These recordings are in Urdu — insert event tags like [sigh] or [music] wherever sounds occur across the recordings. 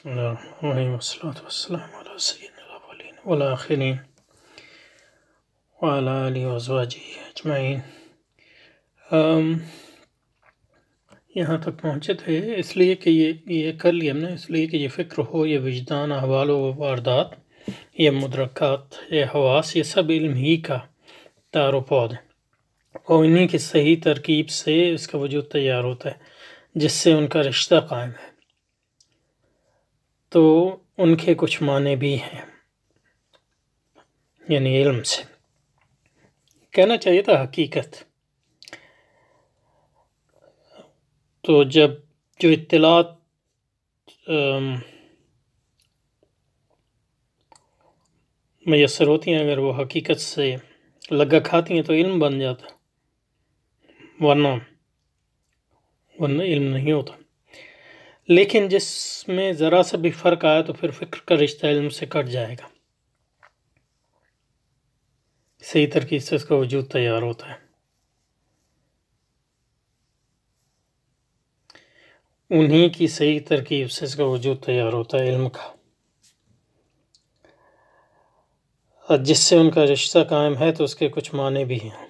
بسم الله الرحمن الرحيم والصلاة والسلام على سيدنا الأولين والآخرين وعلى آله وأزواجه أجمعين یہاں تک پہنچے تھے، اس لیے کہ یہ یہ کر لیا ہم نے، اس لیے کہ یہ فکر ہو، یہ وجدان، احوال و واردات، یہ مدرکات، یہ حواس، یہ سب علم ہی کا تار و پود ہے۔ اور انہی کی صحیح ترکیب سے اس کا وجود تیار ہوتا ہے، جس سے ان کا رشتہ قائم ہے۔ تو ان کے کچھ معنی بھی ہیں یعنی علم سے۔ کہنا چاہیے تھا حقیقت۔ تو جب جو اطلاعات میسر ہوتی ہیں، اگر وہ حقیقت سے لگا کھاتی ہیں تو علم بن جاتا، ورنہ ورنہ علم نہیں ہوتا۔ لیکن جس میں ذرا سا بھی فرق آیا تو پھر فکر کا رشتہ علم سے کٹ جائے گا۔ صحیح ترکیب سے اس کا وجود تیار ہوتا ہے۔ انہی کی صحیح ترکیب سے اس کا وجود تیار ہوتا ہے علم کا۔ جس سے ان کا رشتہ قائم ہے تو اس کے کچھ معنی بھی ہیں۔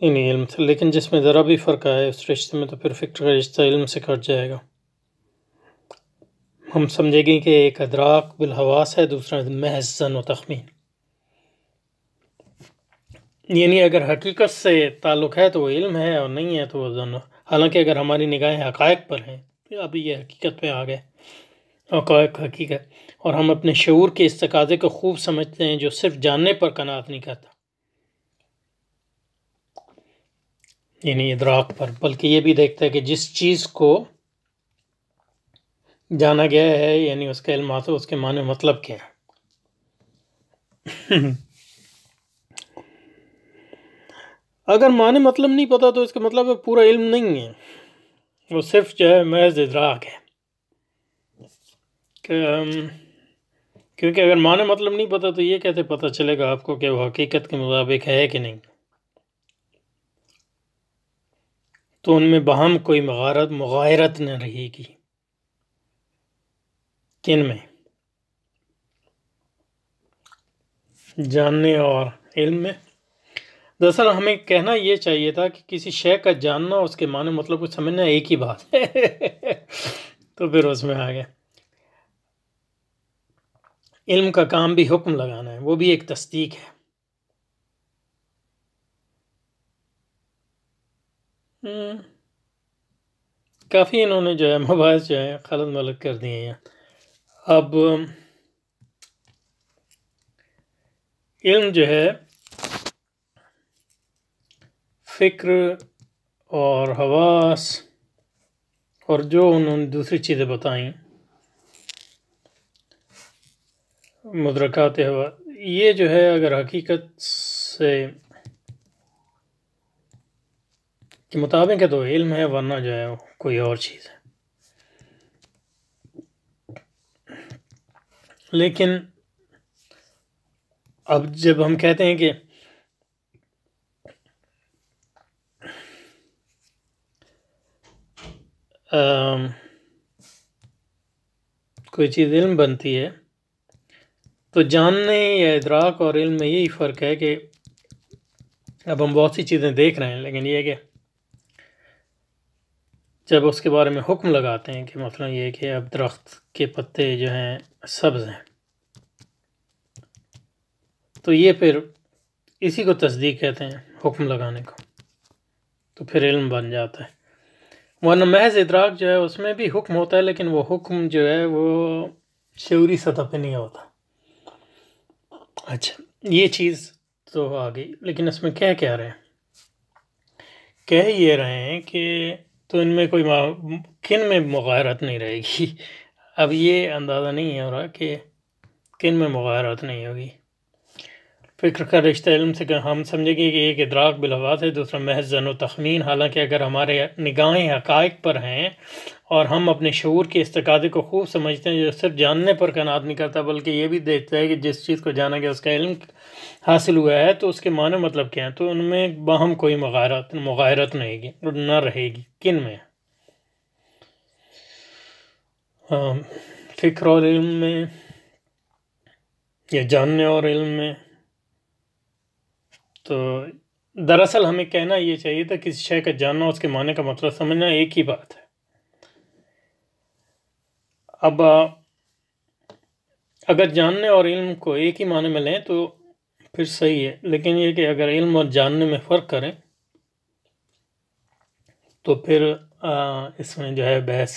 انہی علم سے لیکن جس میں ذرا بھی فرق آئے اس رشتے میں تو پھر فکر کا رشتہ علم سے کٹ جائے گا۔ ہم سمجھے گی کہ ایک ادراک بالحواس ہے، دوسرا محض زن و تخمین۔ یعنی اگر حقیقت سے تعلق ہے تو وہ علم ہے اور نہیں ہے تو وہ زن حالانکہ اگر ہماری نگاہیں حقائق پر ہیں، ابھی یہ حقیقت پہ آ گئے۔ حقائق حقیقت۔ اور ہم اپنے شعور کے اس تقاضے کو خوب سمجھتے ہیں جو صرف جاننے پر قناعت نہیں کرتا۔ یعنی ادراک پر، بلکہ یہ بھی دیکھتا ہے کہ جس چیز کو جانا گیا ہے یعنی اس کا علم آتا اس کے معنی مطلب کیا ہے؟ [laughs] اگر معنی مطلب نہیں پتا تو اس کا مطلب پورا علم نہیں ہے۔ وہ صرف جو ہے محض ادراک ہے۔ کیونکہ اگر معنی مطلب نہیں پتا تو یہ کہتے پتہ چلے گا آپ کو کہ وہ حقیقت کے مطابق ہے کہ نہیں؟ تو ان میں بہم کوئی مغارت مغایرت نہ رہے گی۔ کن میں؟ جاننے اور علم میں۔ دراصل ہمیں کہنا یہ چاہیے تھا کہ کسی شے کا جاننا اس کے معنی مطلب کو سمجھنا ایک ہی بات ہے۔ تو پھر اس میں آ گیا علم کا کام بھی حکم لگانا ہے، وہ بھی ایک تصدیق ہے۔ کافی انہوں نے جو ہے مباحث جو ہے خلط ملت کر دیے ہیں۔ اب، علم جو ہے، فکر اور حواس اور جو انہوں نے دوسری چیزیں بتائیں، مدرکات ہوا یہ جو ہے اگر حقیقت سے کے مطابق ہے تو علم ہے، ورنہ جو ہے کوئی اور چیز ہے۔ لیکن اب جب ہم کہتے ہیں کہ کوئی چیز علم بنتی ہے، تو جاننے یا ادراک اور علم میں یہی فرق ہے کہ اب ہم بہت سی چیزیں دیکھ رہے ہیں، لیکن یہ کہ جب اس کے بارے میں حکم لگاتے ہیں کہ مثلا یہ کہ اب درخت کے پتے جو ہیں سبز ہیں۔ تو یہ پھر اسی کو تصدیق کہتے ہیں حکم لگانے کو۔ تو پھر علم بن جاتا ہے۔ ورنہ محض ادراک جو ہے اس میں بھی حکم ہوتا ہے، لیکن وہ حکم جو ہے وہ شعوری سطح پہ نہیں ہوتا۔ اچھا یہ چیز تو آ گئی لیکن اس میں کہہ کیا رہے ہیں؟ کہہ یہ رہے ہیں کہ تو ان میں کوئی کن میں مغایرت نہیں رہے گی؟ اب یہ اندازہ نہیں ہو رہا کہ کن میں مغایرت نہیں ہوگی۔ فکر کا رشتہ علم سے کہ ہم سمجھیں گے کہ ایک ادراک بلحاظ ہے، دوسرا محض زن و تخمین۔ حالانکہ اگر ہمارے نگاہیں حقائق پر ہیں اور ہم اپنے شعور کے استقادے کو خوب سمجھتے ہیں، جو صرف جاننے پر کنات نہیں کرتا، بلکہ یہ بھی دیکھتا ہے کہ جس چیز کو جانا گیا، اس کا علم حاصل ہوا ہے، تو اس کے معنی مطلب کیا ہے تو ان میں باہم کوئی مغایرت مغایرت نہیں گی، نہ رہے گی۔ کن میں؟ فکر اور علم میں یا جاننے اور علم میں تو دراصل ہمیں کہنا یہ چاہیے تھا کسی شے کا جاننا اس کے معنی کا مطلب سمجھنا ایک ہی بات ہے۔ اب، اگر جاننے اور علم کو ایک ہی معنی میں لیں تو پھر صحیح ہے، لیکن یہ کہ اگر علم اور جاننے میں فرق کریں تو پھر اس میں جو ہے بحث،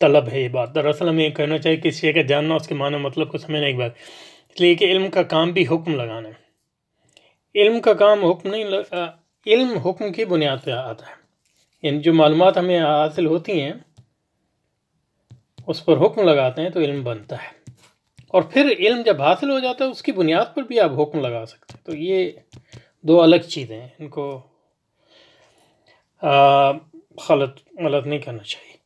طلب ہے یہ بات۔ دراصل ہمیں یہ کہنا چاہیے کسی شے کا جاننا اس کے معنی مطلب کو سمجھنا ایک بات۔ اس لیے کہ علم کا کام بھی حکم لگانا ہے۔ علم کا کام حکم نہیں علم حکم کی بنیاد پہ آتا ہے۔ یعنی جو معلومات ہمیں حاصل ہوتی ہیں، اس پر حکم لگاتے ہیں تو علم بنتا ہے۔ اور پھر علم جب حاصل ہو جاتا ہے، اس کی بنیاد پر بھی آپ حکم لگا سکتے ہیں۔ تو یہ دو الگ چیزیں ہیں۔ ان کو غلط غلط نہیں کرنا چاہیے۔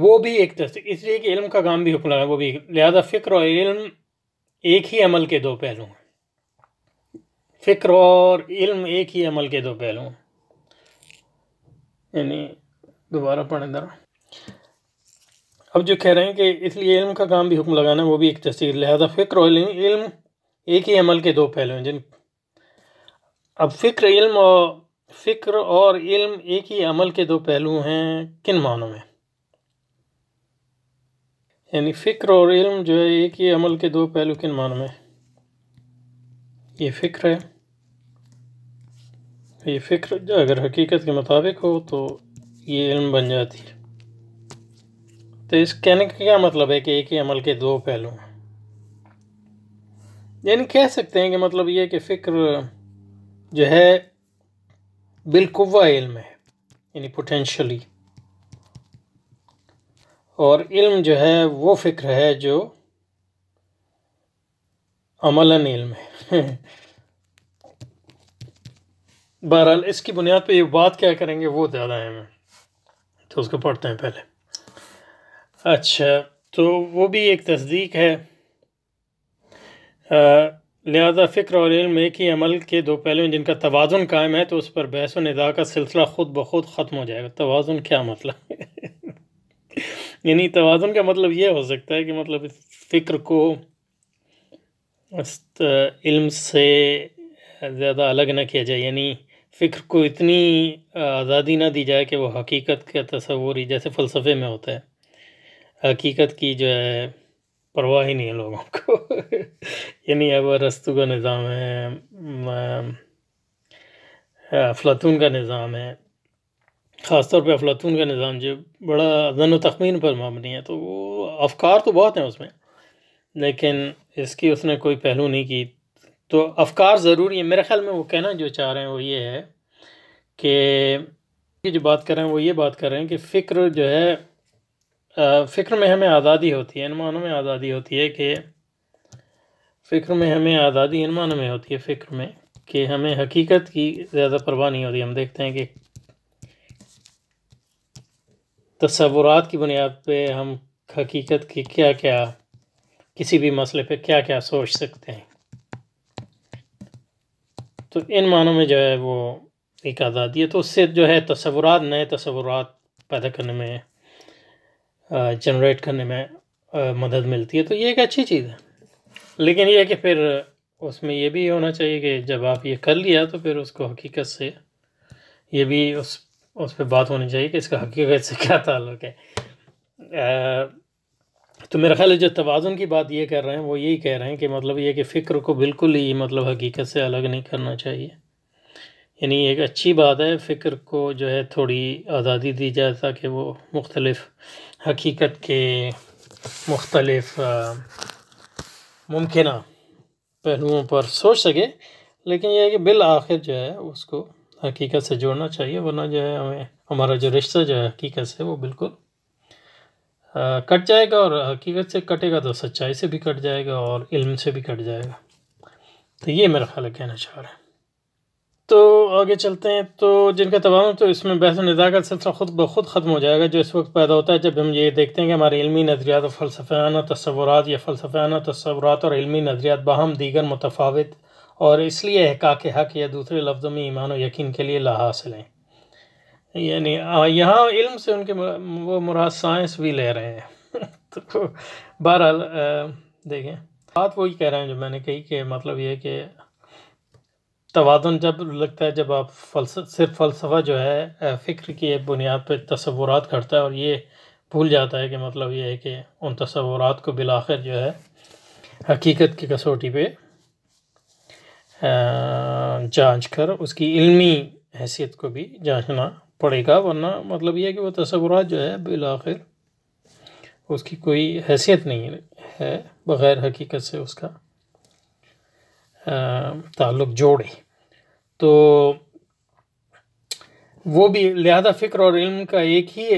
وہ بھی ایک طرح سے، اس لیے کہ علم کا کام بھی حکم لگا وہ بھی۔ لہذا فکر اور علم ایک ہی عمل کے دو پہلو ہیں۔ فکر اور علم ایک ہی عمل کے دو پہلو ہیں۔ یعنی دوبارہ پڑھیں ذرا۔ اب جو کہہ رہے ہیں کہ اس لیے علم کا کام بھی حکم لگانا، وہ بھی ایک تصویر لہذا فکر اور علم ایک ہی عمل کے دو پہلو ہیں۔ جن اب فکر، علم اور فکر اور علم ایک ہی عمل کے دو پہلو ہیں۔ کن معنوں میں؟ یعنی فکر اور علم جو ہے ایک ہی عمل کے دو پہلو کن معنوں میں؟ یہ فکر ہے۔ یہ فکر اگر حقیقت کے مطابق ہو تو یہ علم بن جاتی ہے۔ تو اس کہنے کا کیا مطلب ہے کہ ایک ہی عمل کے دو پہلو ہیں؟ یعنی کہہ سکتے ہیں کہ مطلب یہ کہ فکر جو ہے بالقوہ علم ہے یعنی پوٹینشلی اور علم جو ہے وہ فکر ہے جو عملاً علم ہے۔ بہرحال اس کی بنیاد پہ یہ بات کیا کریں گے وہ زیادہ اہم ہے۔ تو اس کو پڑھتے ہیں پہلے۔ اچھا تو وہ بھی ایک تصدیق ہے۔ لہذا فکر اور علم ایک ہی عمل کے دو پہلو ہیں جن کا توازن قائم ہے، تو اس پر بحث و ندا کا سلسلہ خود بخود ختم ہو جائے گا۔ توازن کیا مطلب؟ یعنی توازن کا مطلب یہ ہو سکتا ہے کہ مطلب فکر کو علم سے زیادہ الگ نہ کیا جائے یعنی فکر کو اتنی آزادی نہ دی جائے کہ وہ حقیقت کا تصور ہی جیسے فلسفے میں ہوتا ہے۔ حقیقت کی جو ہے پرواہ ہی نہیں ہے لوگوں کو۔ [laughs] یعنی اب رستو کا نظام ہے افلاطون کا نظام ہے۔ خاص طور پہ افلاطون کا نظام جو بڑا ذن و تخمین پر مبنی ہے، تو وہ افکار تو بہت ہیں اس میں۔ لیکن اس کی اس نے کوئی پہلو نہیں کی۔ تو افکار ضروری ہیں۔ میرے خیال میں وہ کہنا جو چاہ رہے ہیں وہ یہ ہے کہ جو بات کر رہے ہیں وہ یہ بات کر رہے ہیں کہ فکر جو ہے فکر میں ہمیں آزادی ہوتی ہے ان معنوں میں آزادی ہوتی ہے کہ فکر میں ہمیں آزادی ان معنوں میں ہوتی ہے۔ فکر میں کہ ہمیں حقیقت کی زیادہ پرواہ نہیں ہوتی۔ ہم دیکھتے ہیں کہ تصورات کی بنیاد پہ ہم حقیقت کی کیا کیا کسی بھی مسئلے پہ کیا کیا سوچ سکتے ہیں۔ تو ان معنوں میں جو ہے وہ ایک آزادی ہے۔ تو اس سے جو ہے تصورات، نئے تصورات پیدا کرنے میں جنریٹ کرنے میں مدد ملتی ہے۔ تو یہ ایک اچھی چیز ہے۔ لیکن یہ کہ پھر اس میں یہ بھی ہونا چاہیے کہ جب آپ یہ کر لیا تو پھر اس کو حقیقت سے یہ بھی اس اس پہ بات ہونی چاہیے کہ اس کا حقیقت سے کیا تعلق ہے۔ تو میرا خیال ہے جو توازن کی بات یہ کر رہے ہیں، وہ یہی کہہ رہے ہیں کہ مطلب یہ کہ فکر کو بالکل ہی مطلب حقیقت سے الگ نہیں کرنا چاہیے۔ یعنی ایک اچھی بات ہے فکر کو جو ہے تھوڑی آزادی دی جائے تاکہ وہ مختلف حقیقت کے مختلف ممکنہ پہلوؤں پر سوچ سکے۔ لیکن یہ ہے کہ بالآخر جو ہے اس کو حقیقت سے جوڑنا چاہیے، ورنہ جو ہے ہمیں، ہمارا جو رشتہ جو ہے حقیقت سے وہ بالکل کٹ جائے گا اور حقیقت سے کٹے گا تو سچائی سے بھی کٹ جائے گا اور علم سے بھی کٹ جائے گا۔ تو یہ میرا خیال ہے، کہنا چاہ رہے ہیں تو آگے چلتے ہیں۔ تو جن کا تمام تو اس میں بحث و نظا کا سلسلہ خود بخود ختم ہو جائے گا، جو اس وقت پیدا ہوتا ہے جب ہم یہ دیکھتے ہیں کہ ہمارے علمی نظریات اور فلسفیانہ تصورات، یا فلسفیانہ تصورات اور علمی نظریات باہم دیگر متفاوت اور اس لیے حقاق حق یا دوسرے لفظوں میں ایمان و یقین کے لیے لا حاصل ہیں۔ یعنی یہاں علم سے ان کے وہ مراد سائنس بھی لے رہے ہیں۔ [laughs] تو بہرحال دیکھیں۔ بات وہی کہہ رہے ہیں جو میں نے کہی کہ مطلب یہ کہ توازن جب لگتا ہے، جب آپ صرف فلسفہ جو ہے فکر کی بنیاد پہ تصورات کرتا ہے اور یہ بھول جاتا ہے کہ مطلب یہ ہے کہ ان تصورات کو بالآخر جو ہے، حقیقت کی کسوٹی پہ جانچ کر، اس کی علمی حیثیت کو بھی جانچنا پڑے گا، ورنہ مطلب یہ ہے کہ وہ تصورات جو ہے بالآخر اس کی کوئی حیثیت نہیں ہے، بغیر حقیقت سے اس کا تعلق جوڑے۔ تو وہ بھی لہذا فکر اور علم کا ایک ہی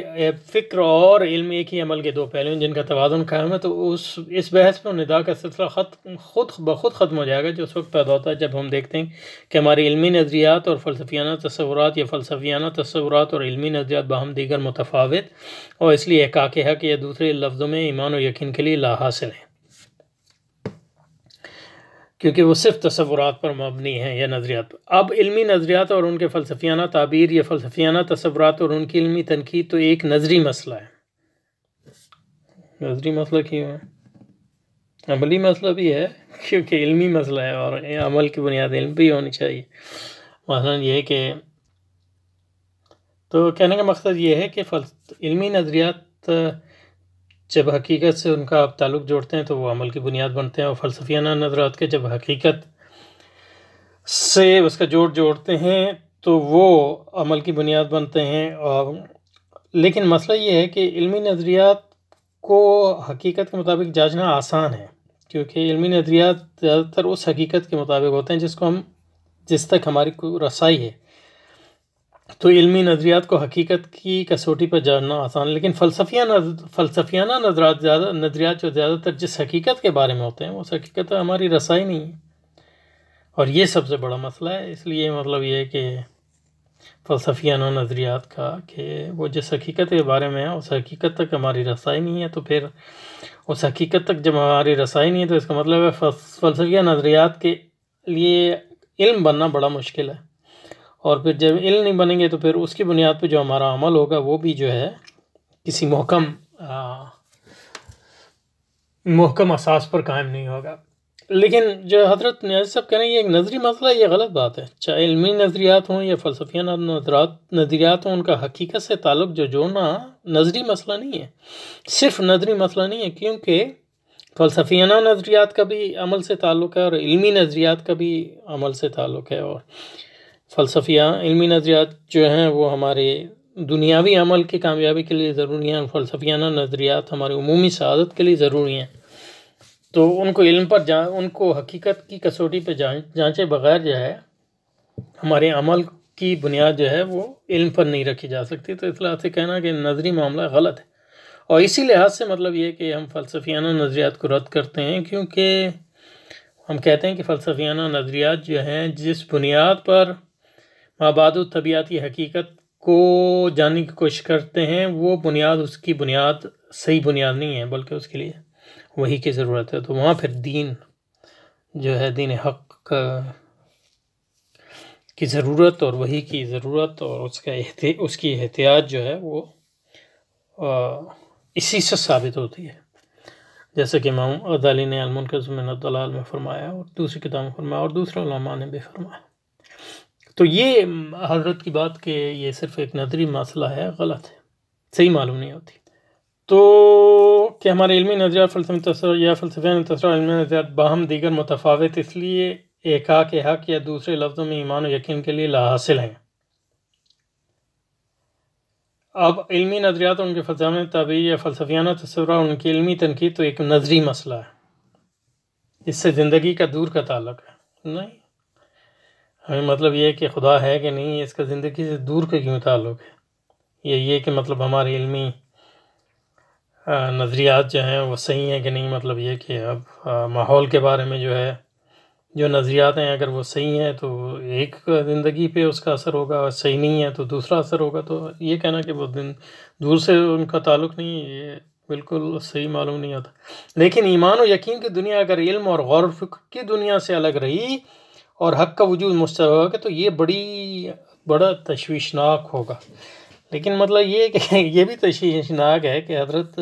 فکر اور علم ایک ہی عمل کے دو پہلو ہیں جن کا توازن قائم ہے، تو اس اس بحث میں ندا کا سلسلہ خط خود بخود ختم ہو جائے گا، جو اس وقت پیدا ہوتا ہے جب ہم دیکھتے ہیں کہ ہماری علمی نظریات اور فلسفیانہ تصورات یا فلسفیانہ تصورات اور علمی نظریات باہم دیگر متفاوت، اور اس لیے ایک حق یا دوسرے لفظوں میں ایمان و یقین کے لیے لا حاصل ہیں۔ کیونکہ وہ صرف تصورات پر مبنی ہیں یا نظریات۔ پر اب علمی نظریات اور ان کے فلسفیانہ تعبیر یا فلسفیانہ تصورات اور ان کی علمی تنقید تو ایک نظری مسئلہ ہے۔ نظری مسئلہ کیوں ہے؟ عملی مسئلہ بھی ہے، کیونکہ علمی مسئلہ ہے اور عمل کی بنیاد علم بھی ہونی چاہیے۔ مثلا یہ کہ، تو کہنے کا مقصد یہ ہے کہ علمی نظریات جب حقیقت سے ان کا آپ تعلق جوڑتے ہیں تو وہ عمل کی بنیاد بنتے ہیں اور فلسفیانہ نظرات کے، جب حقیقت سے اس کا جوڑ جوڑتے ہیں تو وہ عمل کی بنیاد بنتے ہیں اور لیکن مسئلہ یہ ہے کہ علمی نظریات کو حقیقت کے مطابق جانچنا آسان ہے، کیونکہ علمی نظریات زیادہ تر اس حقیقت کے مطابق ہوتے ہیں جس کو ہم، جس تک ہماری کوئی رسائی ہے۔ تو علمی نظریات کو حقیقت کی کسوٹی پر جاننا آسان لیکن فلسفیانہ فلسفیانہ نظرات زیادہ، نظریات جو زیادہ تر جس حقیقت کے بارے میں ہوتے ہیں اس حقیقت ہماری رسائی نہیں ہے۔ اور یہ سب سے بڑا مسئلہ ہے، اس لیے مطلب یہ ہے کہ فلسفیانہ نظریات کا کہ وہ جس حقیقت کے بارے میں ہے اس حقیقت تک ہماری رسائی نہیں ہے، تو پھر اس حقیقت تک جب ہماری رسائی نہیں ہے، تو اس کا مطلب ہے فلسفیہ نظریات کے لیے علم بننا بڑا مشکل ہے۔ اور پھر جب علم نہیں بنیں گے تو پھر اس کی بنیاد پہ جو ہمارا عمل ہوگا وہ بھی جو ہے کسی محکم محکم اساس پر قائم نہیں ہوگا۔ لیکن جو حضرت نیاز صاحب کہہ رہے ہیں، یہ ایک نظری مسئلہ یہ غلط بات ہے۔ چاہے علمی نظریات ہوں یا فلسفیانہ نظرات نظریات ہوں، ان کا حقیقت سے تعلق جو جوڑنا نظری مسئلہ نہیں ہے۔ صرف نظری مسئلہ نہیں ہے، کیونکہ فلسفیانہ نظریات کا بھی عمل سے تعلق ہے اور علمی نظریات کا بھی عمل سے تعلق ہے۔ اور فلسفیہ علمی نظریات جو ہیں وہ ہمارے دنیاوی عمل کی کامیابی کے لیے ضروری ہیں، فلسفیانہ نظریات ہماری عمومی سعادت کے لیے ضروری ہیں۔ تو ان کو علم پر جان ان کو حقیقت کی کسوٹی پہ جانچے بغیر جو ہے، ہمارے عمل کی بنیاد جو ہے وہ علم پر نہیں رکھی جا سکتی۔ تو اس لحاظ سے کہنا کہ نظری معاملہ غلط ہے۔ اور اسی لحاظ سے مطلب یہ کہ ہم فلسفیانہ نظریات کو رد کرتے ہیں کیونکہ ہم کہتے ہیں کہ فلسفیانہ نظریات جو ہیں، جس بنیاد پر مابعد طبیعتی حقیقت کو جاننے کی کوشش کرتے ہیں، وہ بنیاد، اس کی بنیاد صحیح بنیاد نہیں ہے، بلکہ اس کے لیے وہی کی ضرورت ہے۔ تو وہاں پھر دین جو ہے، دین حق کی ضرورت اور وہی کی ضرورت اور اس کا اس کی احتیاط جو ہے، وہ اسی سے ثابت ہوتی ہے۔ جیسے کہ امام ادالی نے المنکز من الدلال میں فرمایا اور دوسری کتاب میں فرمایا اور دوسرے علماء نے بھی فرمایا۔ تو یہ حضرت کی بات کہ یہ صرف ایک نظری مسئلہ ہے، غلط ہے۔ صحیح معلوم نہیں ہوتی۔ تو کہ ہمارے علمی نظریات، فلسفی تصور یا فلسفہ تصور علمی نظریات باہم دیگر متفاوت، اس لیے ایک کے حق یا دوسرے لفظوں میں ایمان و یقین کے لیے لا حاصل ہیں۔ اب علمی نظریات اور ان کے فلسفہ طبی یا فلسفیانہ تصور، اور ان کی علمی تنقید تو ایک نظری مسئلہ ہے۔ اس سے زندگی کا دور کا تعلق ہے۔ نہیں۔ ہمیں مطلب یہ کہ خدا ہے کہ نہیں، اس کا زندگی سے دور کا کیوں تعلق ہے؟ یہ یہ کہ مطلب ہماری علمی نظریات جو ہیں وہ صحیح ہیں کہ نہیں؟ مطلب یہ کہ اب ماحول کے بارے میں جو ہے، جو نظریات ہیں اگر وہ صحیح ہیں تو ایک زندگی پہ اس کا اثر ہوگا صحیح نہیں ہے تو دوسرا اثر ہوگا۔ تو یہ کہنا کہ وہ دن دور سے ان کا تعلق نہیں، یہ بالکل صحیح معلوم نہیں ہوتا۔ لیکن ایمان و یقین کی دنیا اگر علم اور غور فکر کی دنیا سے الگ رہی اور حق کا وجود مستوی ہوگا تو یہ بڑی، بڑا تشویشناک ہوگا۔ لیکن مطلب یہ کہ [laughs] یہ بھی تشویشناک ہے کہ حضرت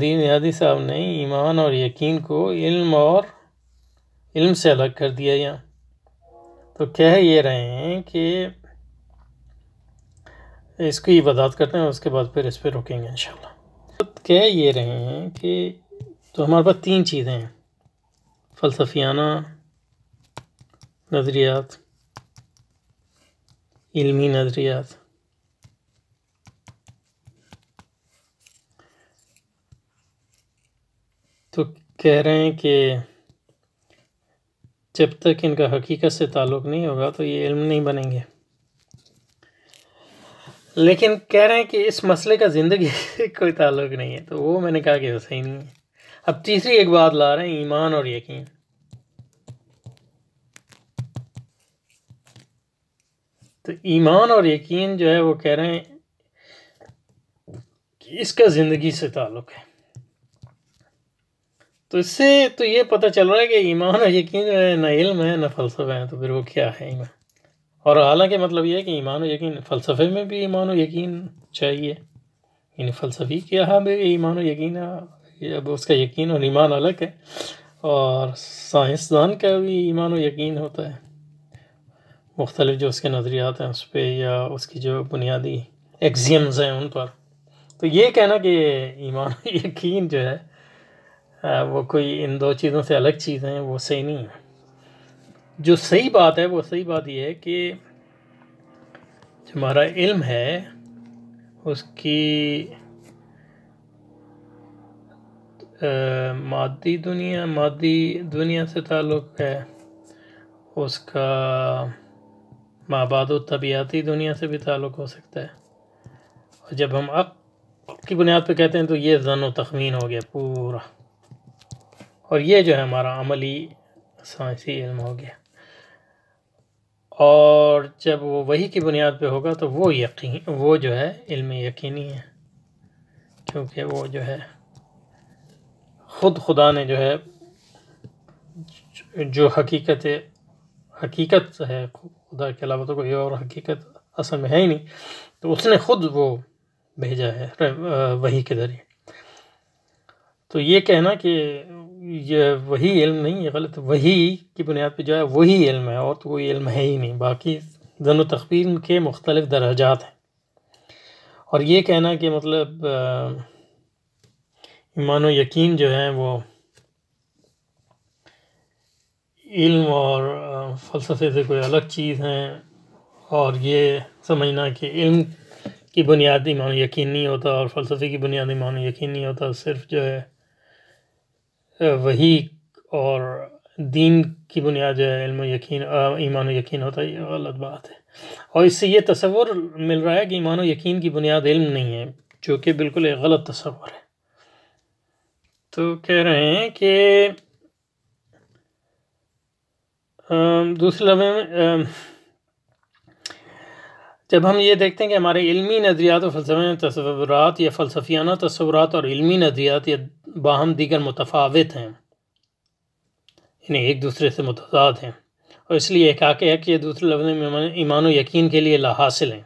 دین یادی صاحب نے ایمان اور یقین کو علم اور علم سے الگ کر دیا یہاں تو کہہ یہ رہے ہیں کہ اس کی وضاحت کرتے ہیں اس کے بعد پھر اس پہ رکیں گے انشاءاللہ۔ کہہ یہ رہے ہیں کہ تو ہمارے پاس تین چیزیں ہیں۔ فلسفیانہ نظریات علمی نظریات تو کہہ رہے ہیں کہ جب تک ان کا حقیقت سے تعلق نہیں ہوگا تو یہ علم نہیں بنیں گے۔ لیکن کہہ رہے ہیں کہ اس مسئلے کا زندگی سے کوئی تعلق نہیں ہے۔ تو وہ میں نے کہا کہ وہ صحیح نہیں ہے۔ اب تیسری ایک بات لا رہے ہیں، ایمان اور یقین۔ تو ایمان اور یقین جو ہے وہ کہہ رہے ہیں کہ اس کا زندگی سے تعلق ہے۔ تو اس سے تو یہ پتہ چل رہا ہے کہ ایمان اور یقین جو ہے نہ علم ہے نہ فلسفہ ہے، تو پھر وہ کیا ہے ایمان؟ اور حالانکہ مطلب یہ ہے کہ ایمان و یقین فلسفے میں بھی ایمان و یقین چاہیے۔ یعنی فلسفی کے یہاں بھی ایمان و یقین اب اس کا یقین اور ایمان الگ ہے۔ اور سائنسدان کا بھی ایمان و یقین ہوتا ہے۔ مختلف جو اس کے نظریات ہیں اس پہ یا اس کی جو بنیادی ایگزیمز ہیں ان پر۔ تو یہ کہنا کہ ایمان [laughs] یقین جو ہے وہ کوئی ان دو چیزوں سے الگ چیزیں ہیں، وہ صحیح نہیں ہے۔ جو صحیح بات ہے، وہ صحیح بات یہ ہے کہ جو ہمارا علم ہے، اس کی مادی دنیا مادی دنیا سے تعلق ہے، اس کا ماباد و طبیعتی دنیا سے بھی تعلق ہو سکتا ہے۔ اور جب ہم اب کی بنیاد پہ کہتے ہیں تو یہ زن و تخمین ہو گیا پورا۔ اور یہ جو ہے ہمارا عملی سائنسی علم ہو گیا۔ اور جب وہ وہی کی بنیاد پہ ہوگا تو وہ یقین، وہ جو ہے علم یقینی ہے۔ کیونکہ وہ جو ہے خود خدا نے جو ہے جو حقیقت حقیقت ہے خدا کے علاوہ تو کوئی اور حقیقت اصل میں ہے ہی نہیں۔ تو اس نے خود وہ بھیجا ہے وہی کے ذریعے۔ تو یہ کہنا کہ یہ وہی علم نہیں، یہ غلط وہی کی بنیاد پہ جو ہے وہی علم ہے، اور تو کوئی علم ہے ہی نہیں، باقی زن و تخبیر کے مختلف درجات ہیں۔ اور یہ کہنا کہ مطلب ایمان و یقین جو ہیں وہ علم اور فلسفے سے کوئی الگ چیز ہیں اور یہ سمجھنا کہ علم کی بنیادی ایمان و یقین نہیں ہوتا اور فلسفے کی بنیادی ایمان و یقین نہیں ہوتا، صرف جو ہے وہی اور دین کی بنیاد جو ہے، علم و یقین ایمان و یقین ہوتا ہے یہ غلط بات ہے۔ اور اس سے یہ تصور مل رہا ہے کہ ایمان و یقین کی بنیاد علم نہیں ہے، جو کہ بالکل ایک غلط تصور ہے۔ تو کہہ رہے ہیں کہ دوسرے لفظ میں جب ہم یہ دیکھتے ہیں کہ ہمارے علمی نظریات و فلسفہ تصورات یا فلسفیانہ تصورات اور علمی نظریات یا باہم دیگر متفاوت ہیں یعنی ایک دوسرے سے متضاد ہیں، اور اس لیے ایک ہے کہ یہ دوسرے لفظ میں ایمان و یقین کے لیے لاحاصل ہیں۔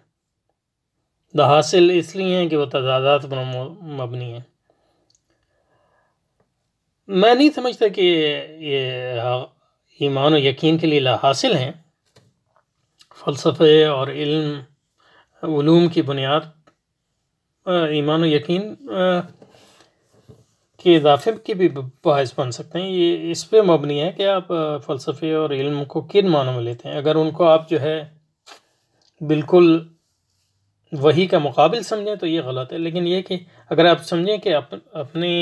لاحاصل اس لیے ہیں کہ وہ تضادات پر مبنی ہیں۔ میں نہیں سمجھتا کہ یہ ایمان و یقین کے لیے لاحاصل ہیں۔ فلسفے اور علم، علوم کی بنیاد ایمان و یقین کے اضافے کی بھی باعث بن سکتے ہیں۔ یہ اس پہ مبنی ہے کہ آپ فلسفے اور علم کو کن معنوں میں لیتے ہیں۔ اگر ان کو آپ جو ہے بالکل وہی کا مقابل سمجھیں تو یہ غلط ہے۔ لیکن یہ کہ اگر آپ سمجھیں کہ اپنے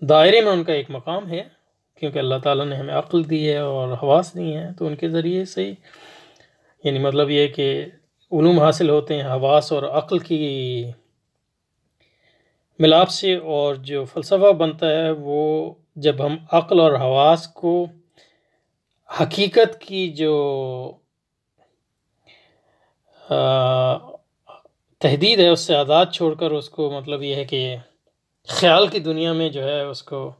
دائرے میں ان کا ایک مقام ہے کیونکہ اللہ تعالیٰ نے ہمیں عقل دی ہے اور حواس دی ہیں، تو ان کے ذریعے سے یعنی مطلب یہ کہ علوم حاصل ہوتے ہیں، حواس اور عقل کی ملاپ سے۔ اور جو فلسفہ بنتا ہے، وہ جب ہم عقل اور حواس کو حقیقت کی جو تحدید ہے، اس سے آزاد چھوڑ کر، اس کو مطلب یہ ہے کہ خیال کی دنیا میں جو ہے، اس کو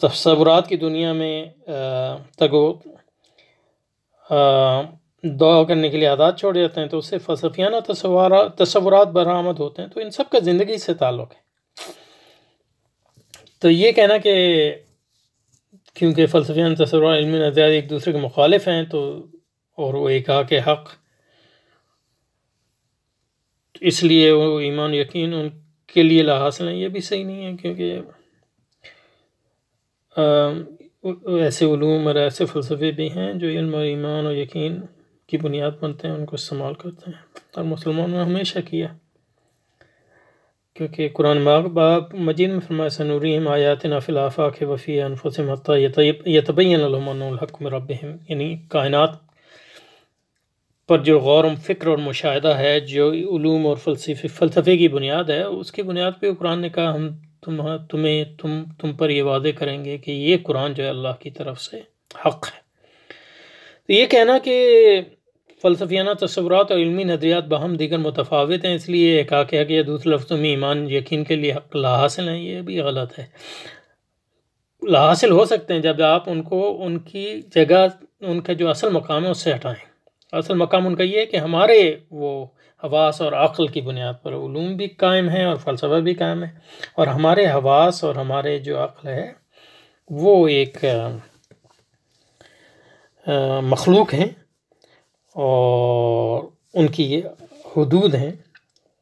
تصورات کی دنیا میں تگو دعا کرنے کے لیے عادات چھوڑ جاتے ہیں تو اس سے فلسفیانہ تصورات تصورات برآمد ہوتے ہیں تو ان سب کا زندگی سے تعلق ہے۔ تو یہ کہنا کہ کیونکہ فلسفیانہ تصورات علمی نظریات ایک دوسرے کے مخالف ہیں تو، اور وہ ایک کے حق۔ اس لیے وہ ایمان یقین ان کے لیے لا حاصل ہیں، یہ بھی صحیح نہیں ہے کیونکہ ایسے علوم اور ایسے فلسفے بھی ہیں جو علم اور ایمان اور یقین کی بنیاد بنتے ہیں، ان کو استعمال کرتے ہیں اور مسلمانوں نے ہمیشہ کیا۔ کیونکہ قرآن باب مجید میں فرمایا سنوریم آیات نافل آفاق وفی انفسم حتی یتبین لهم الحق من ربهم. یعنی کائنات پر جو غور و فکر اور مشاہدہ ہے، جو علوم اور فلسفے فلسفے کی بنیاد ہے، اس کی بنیاد پہ قرآن نے کہا، ہم تم تمہیں تم تم پر یہ وعدے کریں گے کہ یہ قرآن جو ہے اللہ کی طرف سے حق ہے۔ تو یہ کہنا کہ فلسفیانہ تصورات اور علمی نظریات باہم دیگر متفاوت ہیں، اس لیے ایک کہا کہ دوسرے لفظوں میں ایمان یقین کے لیے حق لا حاصل ہیں، یہ بھی غلط ہے۔ لا حاصل ہو سکتے ہیں جب آپ ان کو، ان کی جگہ، ان کا جو اصل مقام ہے، اس سے ہٹائیں۔ اصل مقام ان کا یہ ہے کہ ہمارے وہ حواس اور عقل کی بنیاد پر علوم بھی قائم ہیں اور فلسفہ بھی قائم ہے۔ اور ہمارے حواس اور ہمارے جو عقل ہے، وہ ایک مخلوق ہیں اور ان کی یہ حدود ہیں۔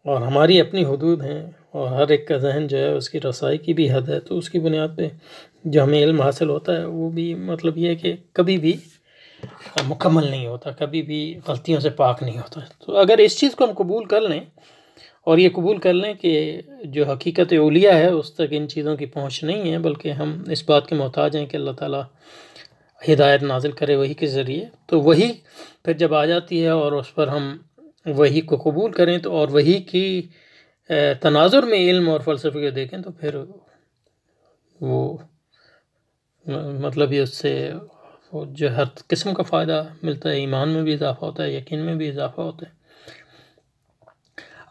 اور ہماری اپنی حدود ہیں اور ہر ایک کا ذہن جو ہے، اس کی رسائی کی بھی حد ہے۔ تو اس کی بنیاد پہ جو ہمیں علم حاصل ہوتا ہے، وہ بھی مطلب یہ ہے کہ کبھی بھی مکمل نہیں ہوتا، کبھی بھی غلطیوں سے پاک نہیں ہوتا۔ تو اگر اس چیز کو ہم قبول کر لیں اور یہ قبول کر لیں کہ جو حقیقت اولیاء ہے، اس تک ان چیزوں کی پہنچ نہیں ہے، بلکہ ہم اس بات کے محتاج ہیں کہ اللہ تعالیٰ ہدایت نازل کرے وہی کے ذریعے، تو وہی پھر جب آ جاتی ہے اور اس پر ہم وہی کو قبول کریں، تو اور وہی کی تناظر میں علم اور فلسفے کو دیکھیں، تو پھر وہ مطلب یہ اس سے جو ہر قسم کا فائدہ ملتا ہے، ایمان میں بھی اضافہ ہوتا ہے، یقین میں بھی اضافہ ہوتا ہے۔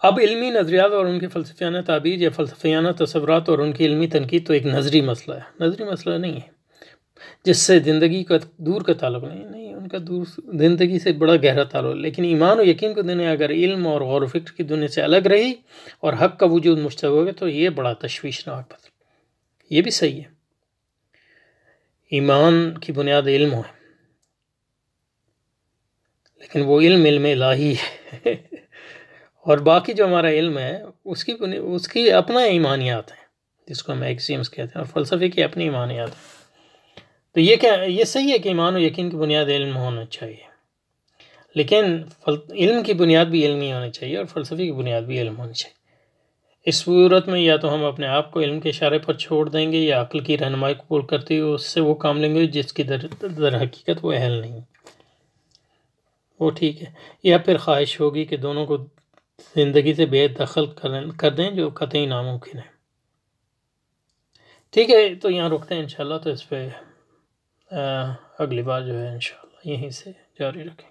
اب علمی نظریات اور ان کی فلسفیانہ تعبیر یا فلسفیانہ تصورات اور ان کی علمی تنقید تو ایک نظری مسئلہ ہے۔ نظری مسئلہ نہیں ہے، جس سے زندگی کا دور کا تعلق نہیں نہیں، ان کا دور، زندگی سے بڑا گہرا تعلق لیکن ایمان و یقین کو دنیا اگر علم اور غور و فکر کی دنیا سے الگ رہی اور حق کا وجود مشتبہ ہو گیا، تو یہ بڑا تشویشناک بدل یہ بھی صحیح ہے۔ ایمان کی بنیاد علم ہے لیکن وہ علم علم الہی ہے۔ اور باقی جو ہمارا علم ہے، اس کی اس کی اپنا ایمانیات ہیں، جس کو ہم ایکسیمس کہتے ہیں اور فلسفے کی اپنی ایمانیات ہیں۔ تو یہ کیا، یہ صحیح ہے کہ ایمان و یقین کی بنیاد علم ہونا چاہیے۔ لیکن علم کی بنیاد بھی علم ہی ہونی چاہیے اور فلسفے کی بنیاد بھی علم ہونی چاہیے۔ اس صورت میں یا تو ہم اپنے آپ کو علم کے اشارے پر چھوڑ دیں گے یا عقل کی رہنمائی قبول کرتے ہوئے اس سے وہ کام لیں گے جس کی در در حقیقت وہ اہل نہیں۔ وہ ٹھیک ہے۔ یا پھر خواہش ہوگی کہ دونوں کو زندگی سے بے دخل کر دیں جو قطعی ناممکن ہے۔ ٹھیک ہے، تو یہاں رکتے ہیں انشاءاللہ، تو اس پہ اگلی بار جو ہے انشاءاللہ یہیں سے جاری رکھیں